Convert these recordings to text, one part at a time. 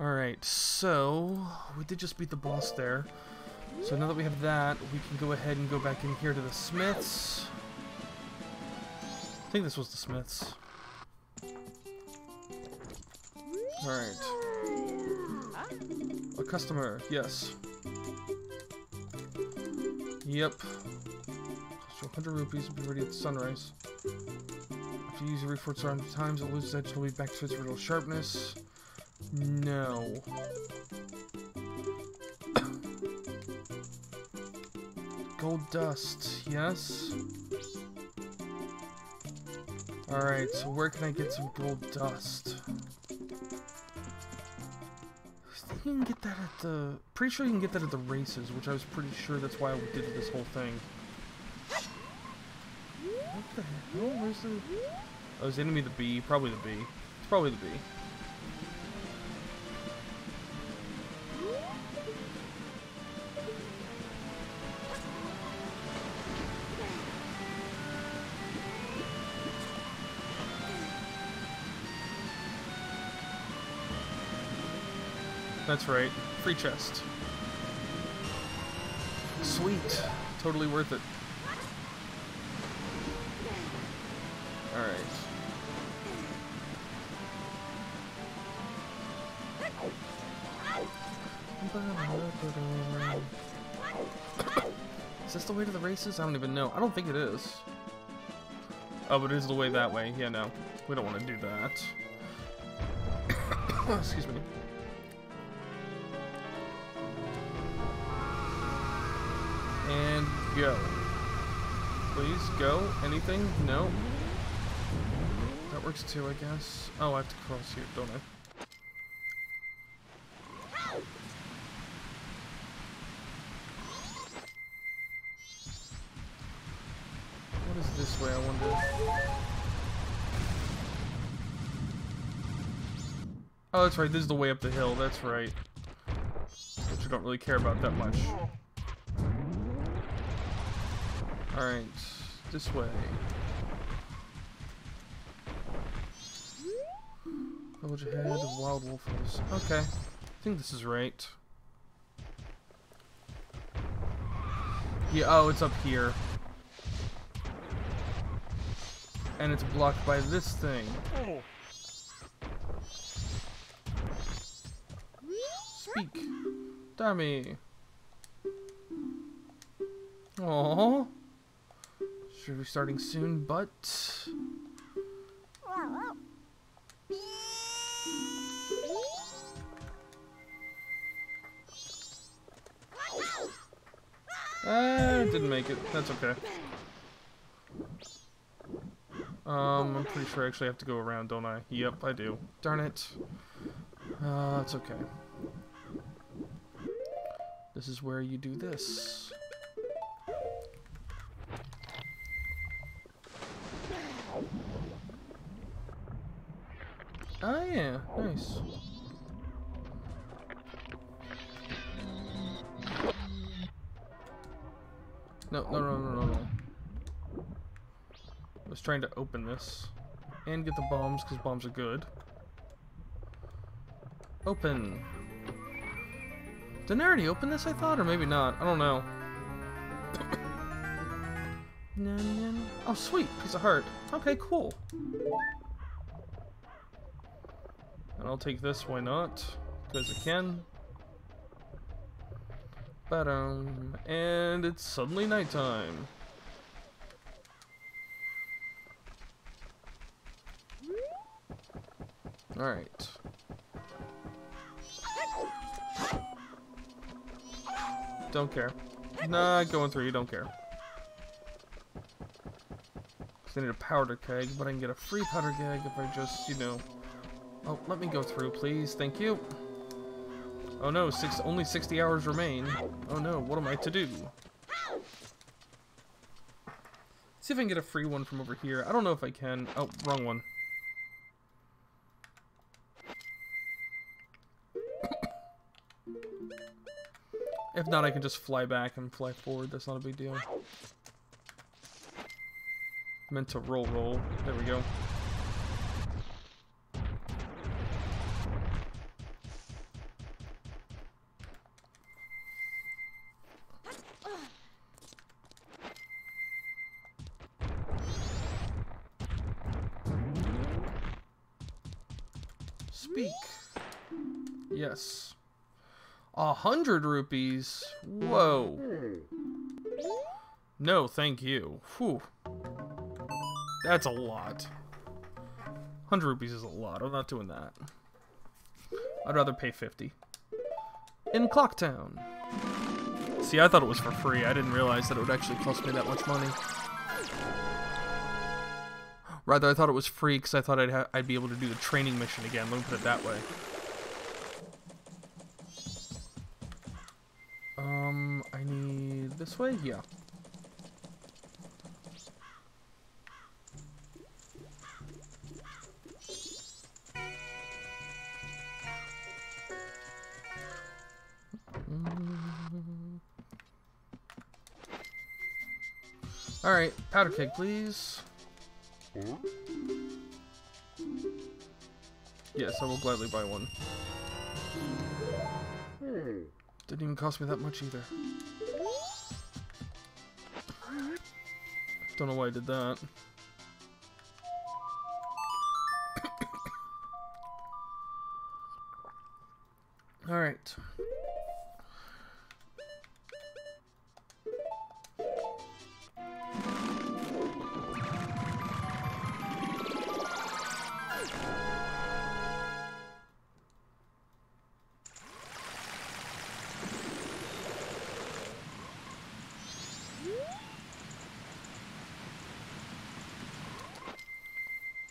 Alright, so we did just beat the boss there. So now that we have that, we can go ahead and go back in here to the Smiths. I think this was the Smiths. Alright. A customer, yes. Yep. So 100 rupees will be ready at sunrise. If you use your refort certain times, it loses edge will be back to its original sharpness. No. Gold dust, yes. Alright, so where can I get some gold dust? I think you can get that at the... Pretty sure you can get that at the races, which I was pretty sure that's why we did this whole thing. What the hell? Where's the... Oh, is the enemy the bee? Probably the bee. It's probably the bee. That's right. Free chest. Sweet. Totally worth it. Alright. Is this the way to the races? I don't even know. I don't think it is. Oh, but it is the way that way. Yeah, no. We don't want to do that. Excuse me. And go. Please, go. Anything? No. That works too, I guess. Oh, I have to cross here, don't I? What is this way, I wonder? Oh, that's right, this is the way up the hill, that's right. Which I don't really care about that much. Alright, this way. Village ahead of Wild Wolfers. Okay, I think this is right. Yeah, oh, it's up here. And it's blocked by this thing. Speak. Dummy. Aww. Should be starting soon, but... Ah, didn't make it. That's okay. Um, I'm pretty sure I actually have to go around, don't I? Yep, I do. Darn it. Uh, it's okay. This is where you do this. Oh yeah, nice. No, no, no, no, no, no. I was trying to open this. And get the bombs, because bombs are good. Open. Didn't I already open this, I thought? Or maybe not. I don't know. oh, sweet. Piece of heart. Okay, cool. And I'll take this, why not? Because I can. Ba-dum. And it's suddenly nighttime. Alright. Don't care. Nah, going through, you don't care. I need a powder keg, but I can get a free powder keg if I just, you know... Oh, let me go through, please. Thank you. Oh no, six, only 60 hours remain. Oh no, what am I to do? see if I can get a free one from over here. I don't know if I can. Oh, wrong one. if not, I can just fly back and fly forward. That's not a big deal meant to roll roll. There we go. Speak. Yes. A hundred rupees? Whoa. Hmm. No, thank you. Whew. That's a lot. 100 rupees is a lot. I'm not doing that. I'd rather pay 50. In Clocktown. See, I thought it was for free. I didn't realize that it would actually cost me that much money. Rather, I thought it was free because I thought I'd, I'd be able to do the training mission again. Let me put it that way. Um, I need this way? Yeah. Alright, powder keg, please. Yes, I will gladly buy one. Didn't even cost me that much either. Don't know why I did that.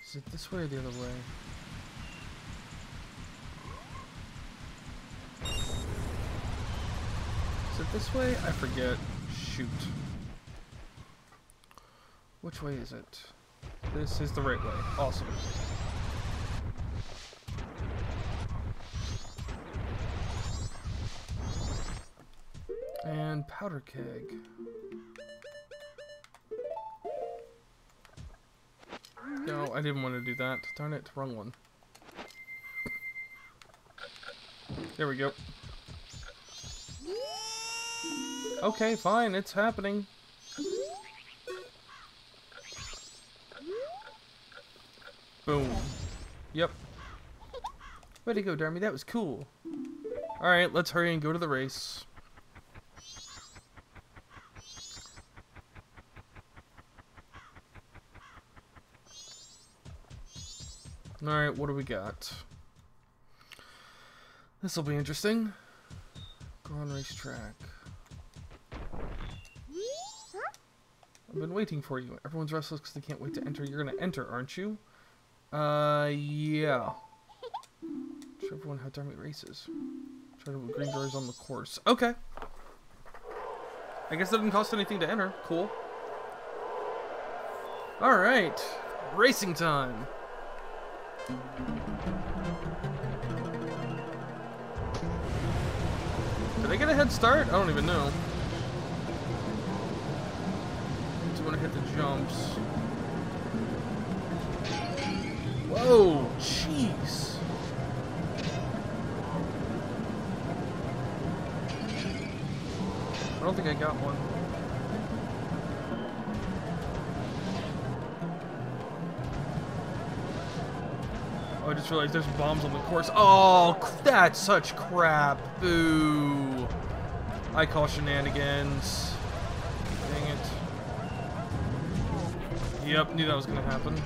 Is it this way or the other way? Is it this way? I forget. Shoot. Which way is it? This is the right way. Awesome. And powder keg. I didn't want to do that. Darn it, wrong one. There we go. Okay, fine, it's happening. Boom. Yep. Way to go, Darmy, that was cool. Alright, let's hurry and go to the race. What do we got? This will be interesting. Go on racetrack. I've been waiting for you. Everyone's restless because they can't wait to enter. You're gonna enter, aren't you? Uh, yeah. Show everyone how Darmy races. Try to put green doors on the course. Okay. I guess it didn't cost anything to enter. Cool. Alright. Racing time. Did I get a head start? I don't even know. Just want to hit the jumps. Whoa, jeez. I don't think I got one. Just realized there's bombs on the course. Oh, that's such crap. Boo. I call shenanigans. Dang it. Yep, knew that was gonna happen.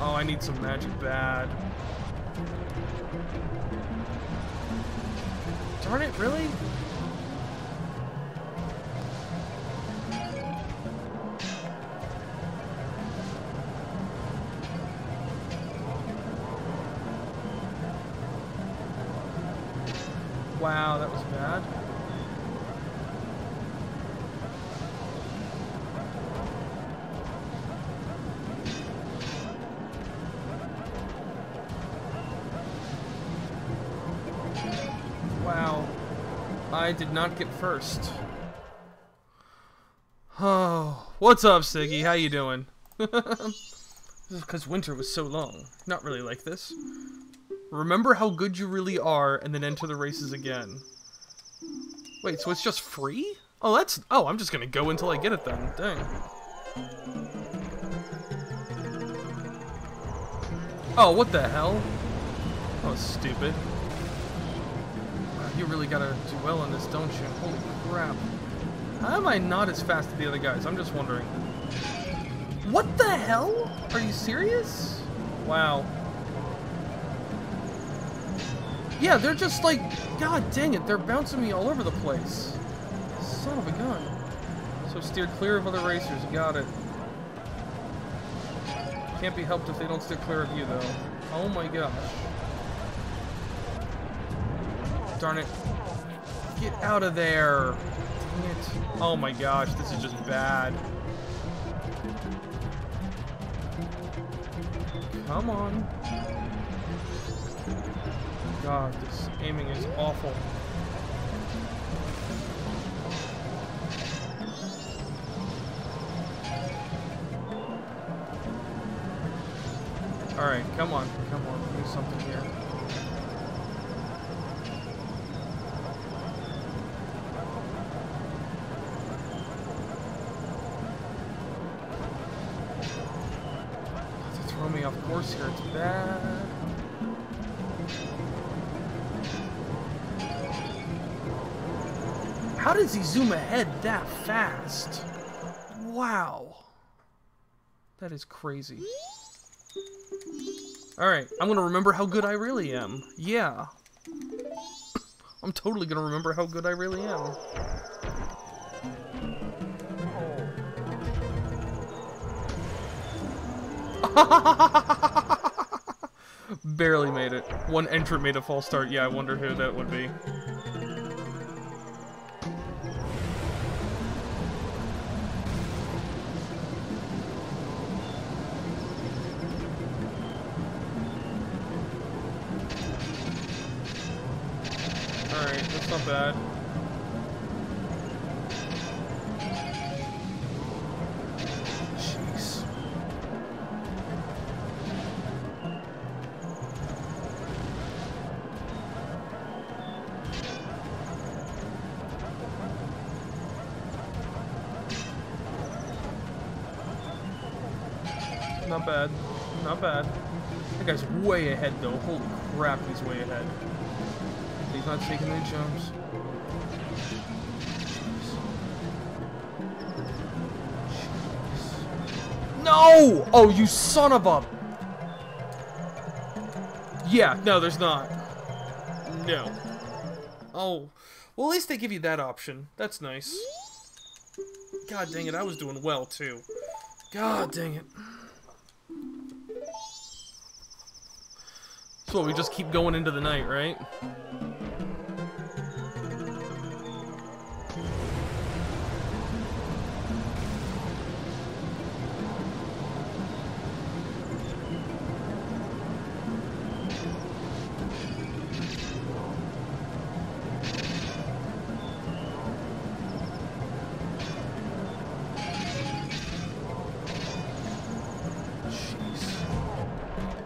Oh, I need some magic bad. Darn it, really? Wow, that was bad. Wow. I did not get first. Oh, what's up, Siggy? How you doing? because winter was so long. Not really like this. Remember how good you really are, and then enter the races again. Wait, so it's just free? Oh, that's... Oh, I'm just gonna go until I get it then. Dang. Oh, what the hell? That was stupid. Wow, you really gotta do well in this, don't you? Holy crap. How am I not as fast as the other guys? I'm just wondering. What the hell? Are you serious? Wow. Yeah, they're just like, god dang it, they're bouncing me all over the place. Son of a gun. So steer clear of other racers, got it. Can't be helped if they don't steer clear of you, though. Oh my gosh. Darn it. Get out of there. Dang it. Oh my gosh, this is just bad. Come on. God, this aiming is awful. Alright, come on, come on, do something here. Does he zoom ahead that fast? Wow. That is crazy. Alright, I'm gonna remember how good I really am. Yeah. I'm totally gonna remember how good I really am. Barely made it. One entrant made a false start. Yeah, I wonder who that would be. Bad. Jeez. Not bad. Not bad. That guy's way ahead though. Holy crap, he's way ahead. He's not taking any jumps. No! Oh, you son of a... Yeah, no, there's not. No. Oh. Well, at least they give you that option. That's nice. God dang it, I was doing well, too. God dang it. So we just keep going into the night, right?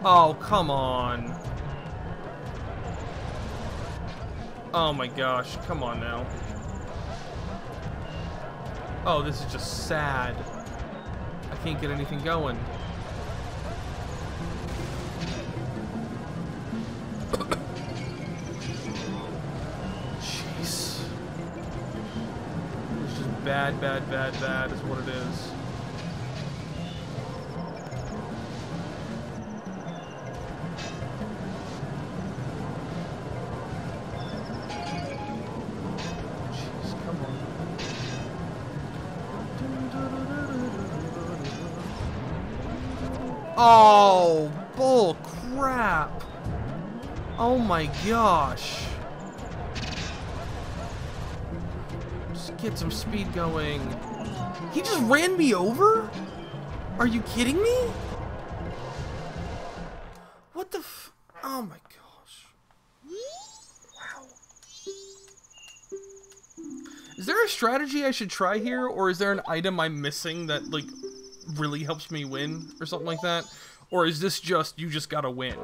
Oh, come on. Oh my gosh, come on now. Oh, this is just sad. I can't get anything going. Oh, bull crap. Oh my gosh. Just get some speed going. He just ran me over? Are you kidding me? What the f- Oh my gosh. Wow. Is there a strategy I should try here, or is there an item I'm missing that, like, really helps me win, or something like that? Or is this just, you just gotta win?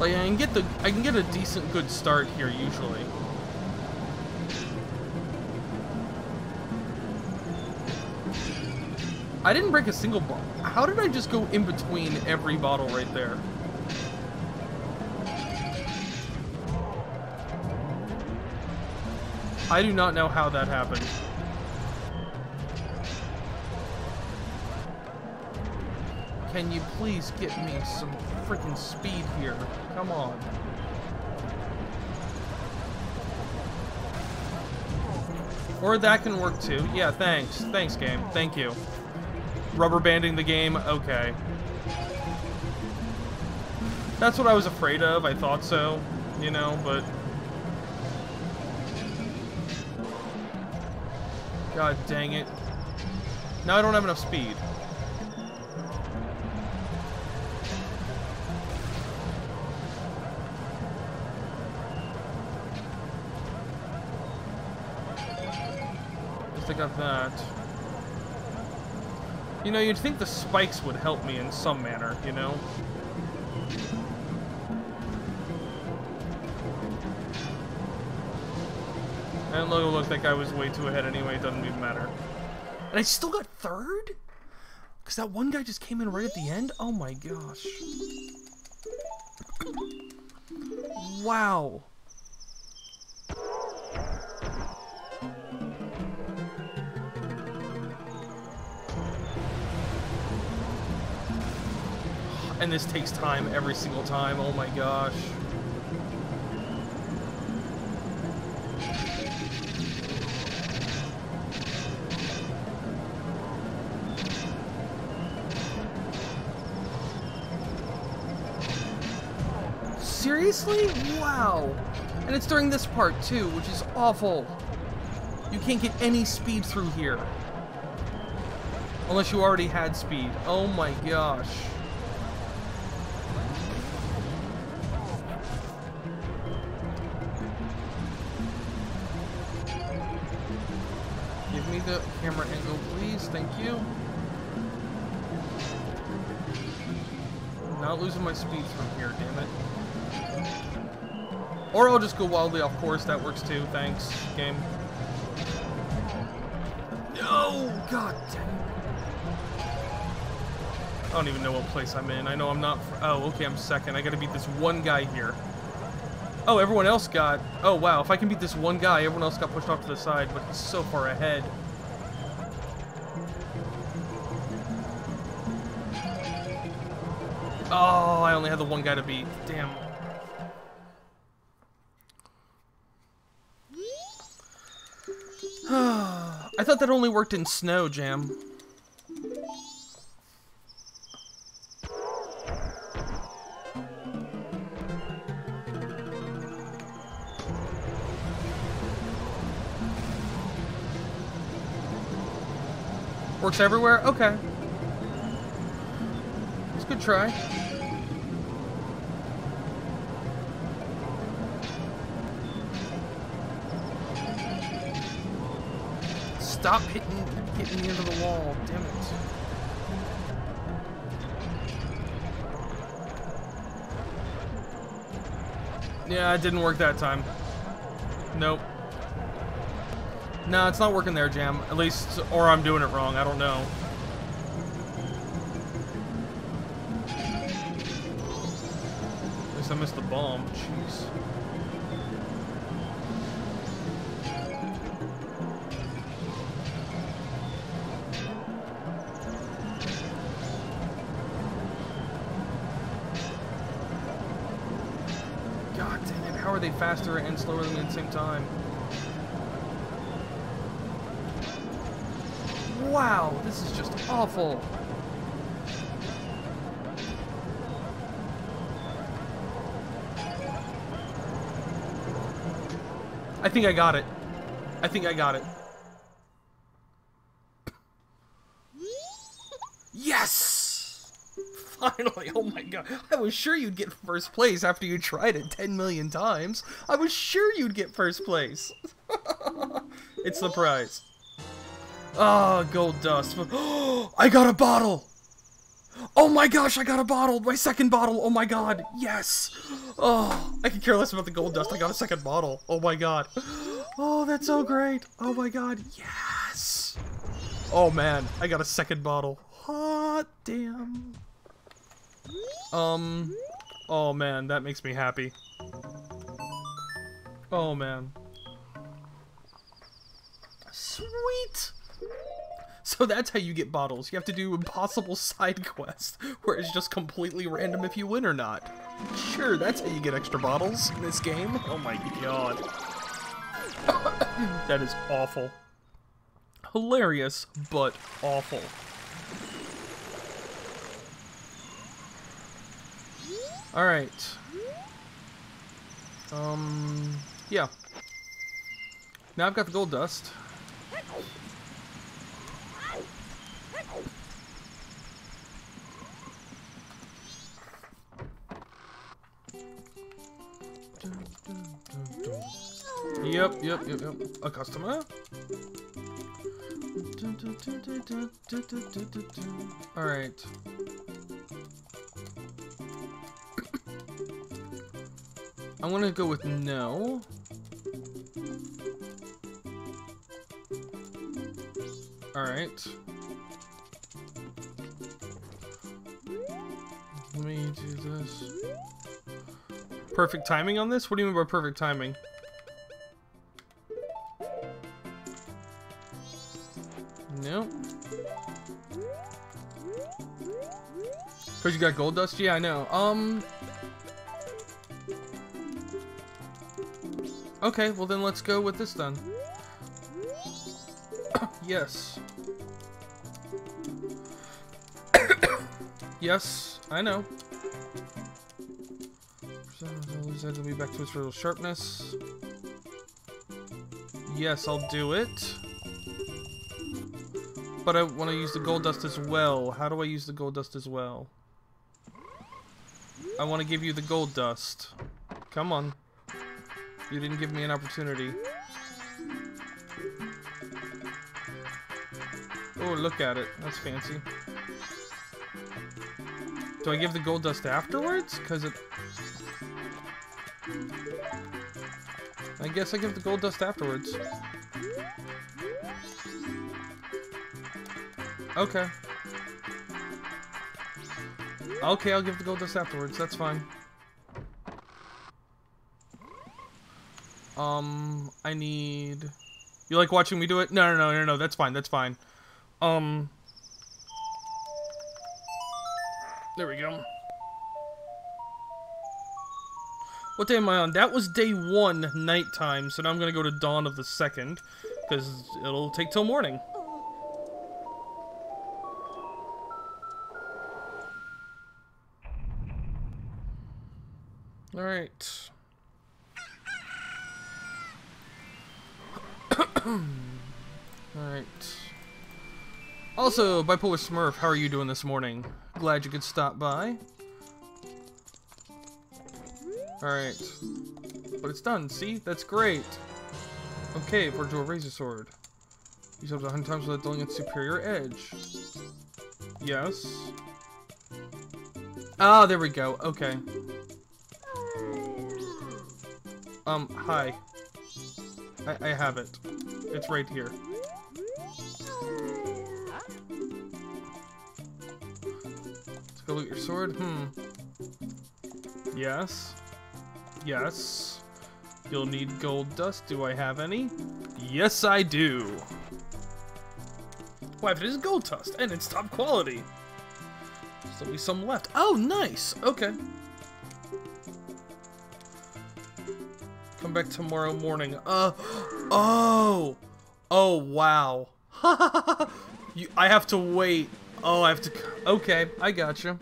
Like, I can get the, I can get a decent good start here, usually. I didn't break a single bottle. How did I just go in between every bottle right there? I do not know how that happened. Can you please get me some freaking speed here? Come on. Or that can work too. Yeah, thanks. Thanks, game. Thank you. Rubber banding the game? Okay. That's what I was afraid of. I thought so, you know, but... God dang it. Now I don't have enough speed. I got that. You know, you'd think the spikes would help me in some manner, you know? And look, look, that guy was way too ahead anyway, it doesn't even matter. And I still got third? Because that one guy just came in right at the end? Oh my gosh. Wow. And this takes time every single time. Oh my gosh. Seriously? Wow. And it's during this part too, which is awful. You can't get any speed through here. Unless you already had speed. Oh my gosh. Give me the camera angle, please? Thank you. Not losing my speed from here, damn it. Or I'll just go wildly off course, that works too. Thanks, game. No! God I don't even know what place I'm in. I know I'm not... oh, okay, I'm second. I gotta beat this one guy here. Oh, everyone else got... Oh, wow. If I can beat this one guy, everyone else got pushed off to the side, but he's so far ahead. Oh, I only had the one guy to beat. Damn. I thought that only worked in snow, Jam. Works everywhere? Okay. It's a good try. Stop hitting, hitting me into the wall. Damn it. Yeah, it didn't work that time. Nope. No, it's not working there, Jam. At least, or I'm doing it wrong. I don't know. At least I missed the bomb. Jeez. Faster and slower than me at the same time? Wow, this is just awful. I think I got it. I think I got it. Finally, oh my god. I was sure you'd get first place after you tried it 10 million times. I was sure you'd get first place. it's the prize. Ah, oh, gold dust. I got a bottle! Oh my gosh, I got a bottle! My second bottle! Oh my god, yes! Oh, I can care less about the gold dust. I got a second bottle. Oh my god. Oh, that's so great. Oh my god, yes! Oh man, I got a second bottle. Hot damn. Um, oh man, that makes me happy. Oh man. Sweet! So that's how you get bottles. You have to do impossible side quests, where it's just completely random if you win or not. Sure, that's how you get extra bottles in this game. Oh my god. that is awful. Hilarious, but awful. Alright. Um, yeah. Now I've got the gold dust. Yep, yep, yep, yep. A customer? Alright. I'm gonna go with no. Alright. Let me do this. Perfect timing on this? What do you mean by perfect timing? No. Cause you got gold dust? Yeah, I know. Um. Okay, well then let's go with this then. yes. yes, I know. It'll be back to its real sharpness. Yes, I'll do it. But I want to use the gold dust as well. How do I use the gold dust as well? I want to give you the gold dust. Come on. You didn't give me an opportunity. Oh, look at it. That's fancy. Do I give the gold dust afterwards? Because it... I guess I give the gold dust afterwards. Okay. Okay, I'll give the gold dust afterwards. That's fine. Um, I need... You like watching me do it? No, no, no, no, no. That's fine. That's fine. Um... There we go. What day am I on? That was day one, nighttime, so now I'm gonna go to dawn of the second, because it'll take till morning. Alright. Alright. Also, Bipolar Smurf, how are you doing this morning? Glad you could stop by. Alright. But it's done, see? That's great. Okay, Virtual Razor Sword. Use up to 100 times without dealing its superior edge. Yes. Ah, there we go. Okay. Um, hi. I, I have it. It's right here. Let's go loot your sword. Hmm. Yes. Yes. You'll need gold dust. Do I have any? Yes, I do. Why, if it is gold dust, and it's top quality. There'll be some left. Oh, nice. Okay. Come back tomorrow morning. Uh, oh, oh, wow. you, I have to wait. Oh, I have to, okay, I got you.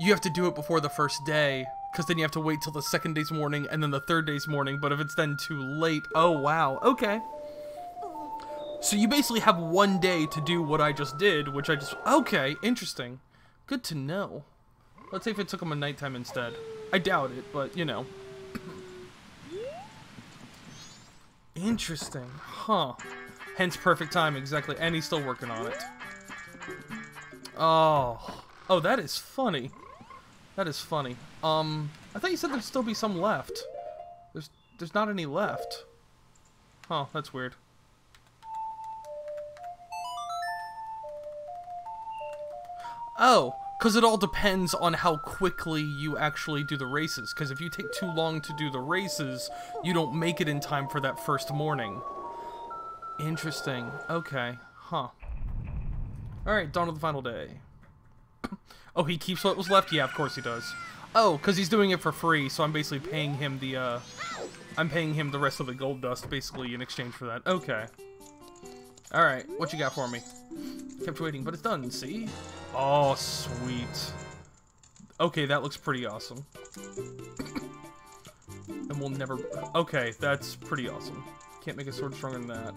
You have to do it before the first day, because then you have to wait till the second day's morning and then the third day's morning, but if it's then too late, oh wow, okay. So you basically have one day to do what I just did, which I just, okay, interesting. Good to know. Let's say if it took him a nighttime instead. I doubt it, but, you know. Interesting. Huh. Hence perfect time, exactly. And he's still working on it. Oh. Oh, that is funny. That is funny. Um, I thought you said there'd still be some left. There's, there's not any left. Huh, that's weird. Oh, because it all depends on how quickly you actually do the races. Because if you take too long to do the races, you don't make it in time for that first morning. Interesting. Okay. Huh. Alright, dawn of the final day. oh, he keeps what was left? Yeah, of course he does. Oh, because he's doing it for free, so I'm basically paying him the, uh... I'm paying him the rest of the gold dust, basically, in exchange for that. Okay. Alright, what you got for me? Kept waiting, but it's done, see? Oh, sweet. Okay, that looks pretty awesome. and we'll never... Okay, that's pretty awesome. Can't make a sword stronger than that.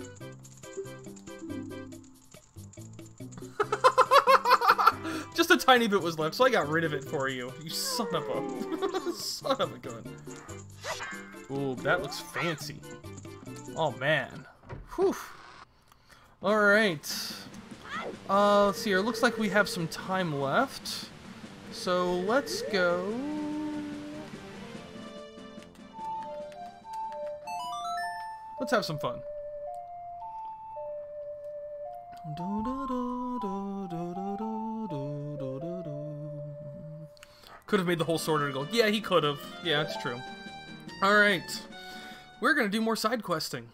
Just a tiny bit was left, so I got rid of it for you. You son of a... son of a gun. Ooh, that looks fancy. Oh, man. Whew. Alright. Uh, let's see here. Looks like we have some time left. So, let's go... Let's have some fun. Could have made the whole sword go. Yeah, he could have. Yeah, it's true. Alright. We're gonna do more side questing.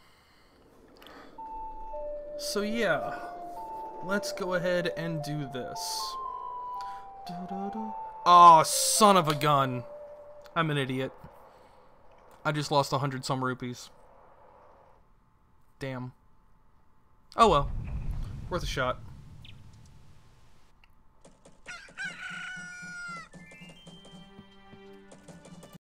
So yeah, let's go ahead and do this. Oh, son of a gun. I'm an idiot. I just lost a hundred some rupees. Damn. Oh well. Worth a shot.